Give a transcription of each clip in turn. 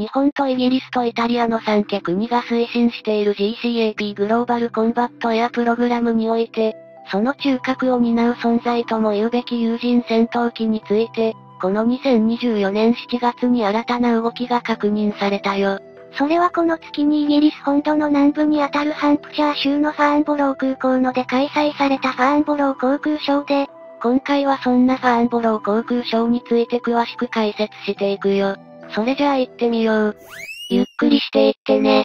日本とイギリスとイタリアの3家国が推進している GCAP グローバルコンバットエアプログラムにおいて、その中核を担う存在とも言うべき有人戦闘機について、この2024年7月に新たな動きが確認されたよ。それはこの月にイギリス本土の南部にあたるハンプシャー州のファーンボロー空港ので開催されたファーンボロー航空ショーで、今回はそんなファーンボロー航空ショーについて詳しく解説していくよ。それじゃあ行ってみよう。ゆっくりしていってね。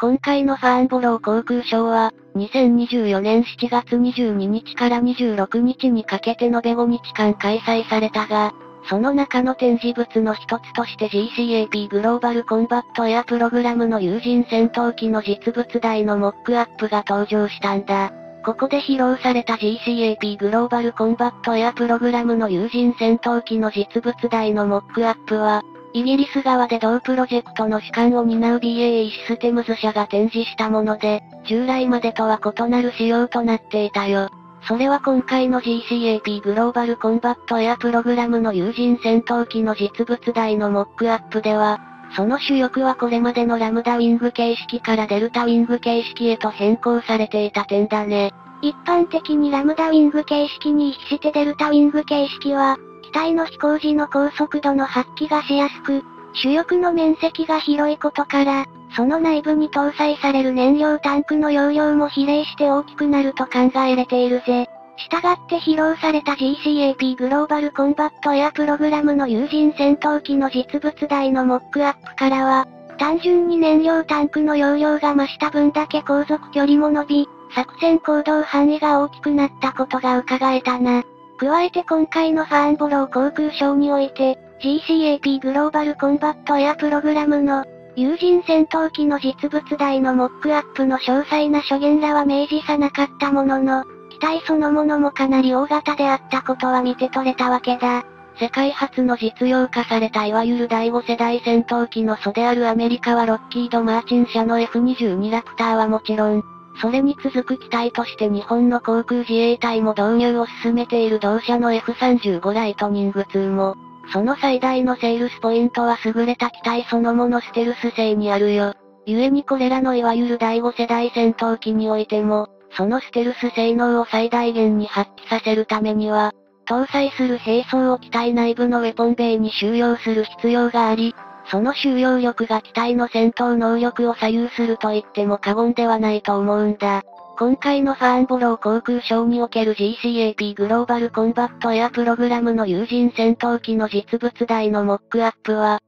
今回のファーンボロー航空ショーは、2024年7月22日から26日にかけて延べ5日間開催されたが、その中の展示物の一つとして GCAP グローバルコンバットエアプログラムの有人戦闘機の実物大のモックアップが登場したんだ。ここで披露された GCAP グローバルコンバットエアプログラムの有人戦闘機の実物大のモックアップは、イギリス側で同プロジェクトの主管を担う BAE システムズ社が展示したもので、従来までとは異なる仕様となっていたよ。それは今回の GCAP グローバルコンバットエアプログラムの有人戦闘機の実物大のモックアップでは、その主翼はこれまでのラムダウィング形式からデルタウィング形式へと変更されていた点だね。一般的にラムダウィング形式に比してデルタウィング形式は、機体の飛行時の高速度の発揮がしやすく、主翼の面積が広いことから、その内部に搭載される燃料タンクの容量も比例して大きくなると考えられているぜ。従って披露された GCAP グローバルコンバットエアプログラムの有人戦闘機の実物大のモックアップからは、単純に燃料タンクの容量が増した分だけ航続距離も伸び、作戦行動範囲が大きくなったことが伺えたな。加えて今回のファーンボロー航空ショーにおいて、GCAP グローバルコンバットエアプログラムの有人戦闘機の実物大のモックアップの詳細な諸言らは明示さなかったものの、機体そのものもかなり大型であったことは見て取れたわけだ。世界初の実用化されたいわゆる第5世代戦闘機の祖であるアメリカはロッキード・マーチン社の F22 ラプターはもちろん、それに続く機体として日本の航空自衛隊も導入を進めている同社の F35 ライトニング2も、その最大のセールスポイントは優れた機体そのものステルス性にあるよ。故にこれらのいわゆる第5世代戦闘機においても、そのステルス性能を最大限に発揮させるためには、搭載する兵装を機体内部のウェポンベイに収容する必要があり、その収容力が機体の戦闘能力を左右すると言っても過言ではないと思うんだ。今回のファーンボロー航空ショーにおける GCAP グローバルコンバットエアプログラムの有人戦闘機の実物大のモックアップは、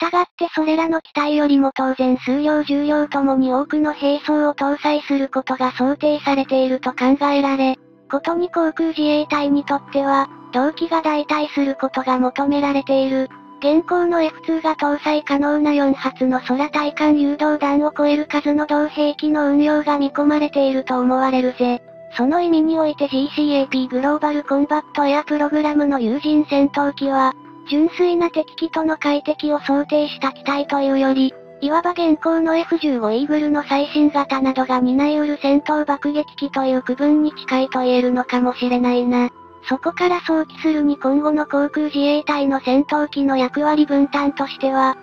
従ってそれらの機体よりも当然数量重量ともに多くの兵装を搭載することが想定されていると考えられ、ことに航空自衛隊にとっては、同機が代替することが求められている。現行の F2 が搭載可能な4発の空対艦誘導弾を超える数の同兵器の運用が見込まれていると思われるぜ。その意味において GCAP グローバルコンバットエアプログラムの有人戦闘機は、純粋な敵機との快適を想定した機体というより、いわば現行の F15 イーグルの最新型などが担い得る戦闘爆撃機という区分に近いと言えるのかもしれないな。そこから想起するに今後の航空自衛隊の戦闘機の役割分担としては、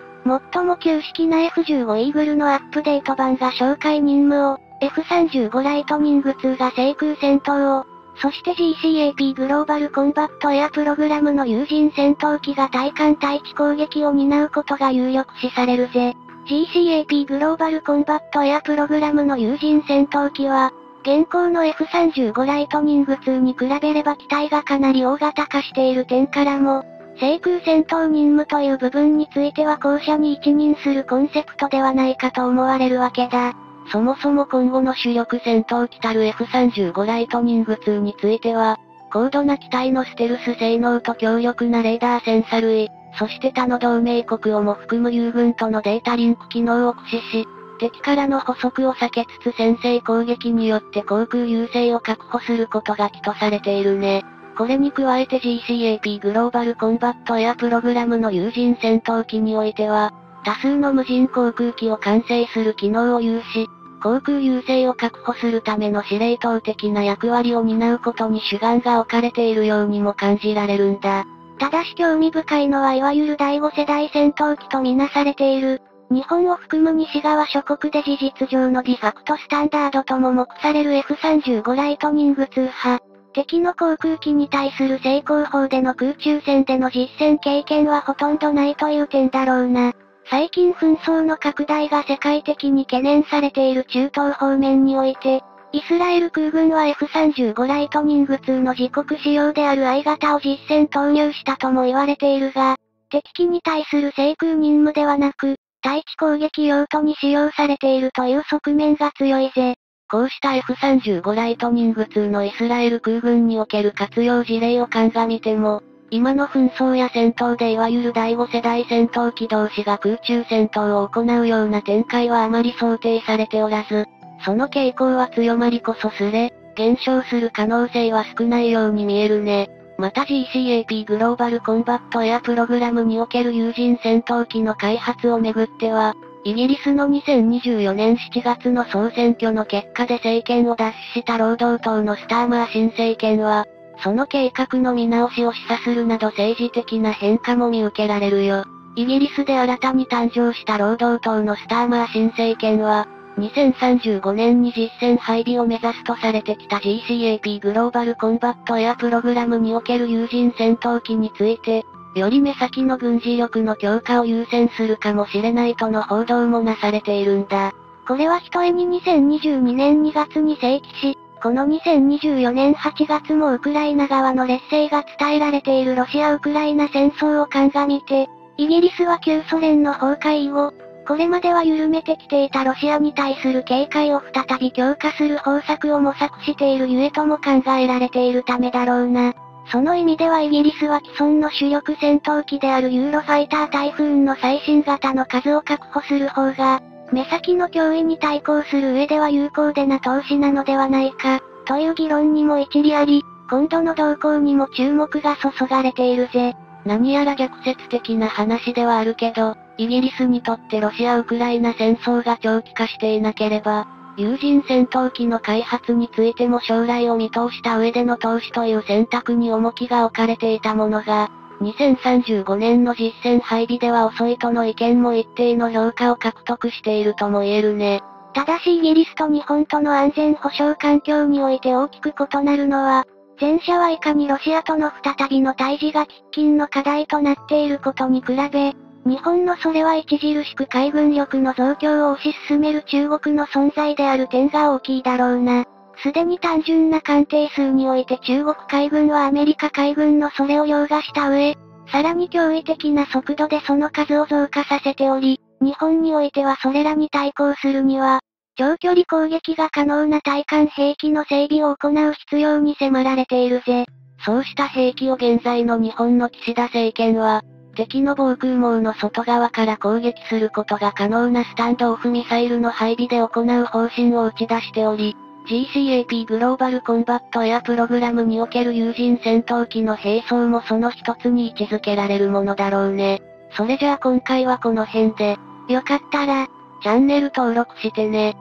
最も旧式な F15 イーグルのアップデート版が紹介任務を、F35 ライトニング2が制空戦闘を、そして GCAP グローバルコンバットエアプログラムの有人戦闘機が対艦対地攻撃を担うことが有力視されるぜ。GCAP グローバルコンバットエアプログラムの有人戦闘機は、現行の F35 ライトニング2に比べれば機体がかなり大型化している点からも、制空戦闘任務という部分については後者に一任するコンセプトではないかと思われるわけだ。そもそも今後の主力戦闘機たる F35 ライトニング2については、高度な機体のステルス性能と強力なレーダーセンサ類、そして他の同盟国をも含む友軍とのデータリンク機能を駆使し、敵からの補足を避けつつ先制攻撃によって航空優勢を確保することが基とされているね。これに加えて GCAP グローバルコンバットエアプログラムの有人戦闘機においては、多数の無人航空機を完成する機能を有し、航空優勢を確保するための司令塔的な役割を担うことに主眼が置かれているようにも感じられるんだ。ただし興味深いのはいわゆる第5世代戦闘機とみなされている、日本を含む西側諸国で事実上のディファクトスタンダードとも目される F35 ライトニングツーは。敵の航空機に対する正攻法での空中戦での実戦経験はほとんどないという点だろうな。最近紛争の拡大が世界的に懸念されている中東方面において、イスラエル空軍は F35 ライトニング2の自国仕様である I 型を実戦投入したとも言われているが、敵機に対する制空任務ではなく、対地攻撃用途に使用されているという側面が強いぜ。こうした F35 ライトニング2のイスラエル空軍における活用事例を鑑みても、今の紛争や戦闘でいわゆる第5世代戦闘機同士が空中戦闘を行うような展開はあまり想定されておらず、その傾向は強まりこそすれ、減少する可能性は少ないように見えるね。また GCAP グローバルコンバットエアプログラムにおける有人戦闘機の開発をめぐっては、イギリスの2024年7月の総選挙の結果で政権を奪取した労働党のスターマー新政権は、その計画の見直しを示唆するなど政治的な変化も見受けられるよ。イギリスで新たに誕生した労働党のスターマー新政権は、2035年に実戦配備を目指すとされてきた GCAP グローバルコンバットエアプログラムにおける有人戦闘機について、より目先の軍事力の強化を優先するかもしれないとの報道もなされているんだ。これはひとえに2022年2月に正規し、この2024年8月もウクライナ側の劣勢が伝えられているロシア・ウクライナ戦争を鑑みて、イギリスは旧ソ連の崩壊後、これまでは緩めてきていたロシアに対する警戒を再び強化する方策を模索しているゆえとも考えられているためだろうな。その意味ではイギリスは既存の主力戦闘機であるユーロファイタータイフーンの最新型の数を確保する方が、目先の脅威に対抗する上では有効でな投資なのではないか、という議論にも一理あり、今度の動向にも注目が注がれているぜ。何やら逆説的な話ではあるけど、イギリスにとってロシア・ウクライナ戦争が長期化していなければ、有人戦闘機の開発についても将来を見通した上での投資という選択に重きが置かれていたものが、2035年の実戦配備では遅いとの意見も一定の評価を獲得しているとも言えるね。ただしイギリスと日本との安全保障環境において大きく異なるのは、前者はいかにロシアとの再びの対峙が喫緊の課題となっていることに比べ、日本のそれは著しく海軍力の増強を推し進める中国の存在である点が大きいだろうな。すでに単純な艦艇数において中国海軍はアメリカ海軍のそれを凌駕した上、さらに驚異的な速度でその数を増加させており、日本においてはそれらに対抗するには、長距離攻撃が可能な対艦兵器の整備を行う必要に迫られているぜ。そうした兵器を現在の日本の岸田政権は、敵の防空網の外側から攻撃することが可能なスタンドオフミサイルの配備で行う方針を打ち出しており、GCAP グローバルコンバットエアプログラムにおける有人戦闘機の並走もその一つに位置づけられるものだろうね。それじゃあ今回はこの辺で、よかったら、チャンネル登録してね。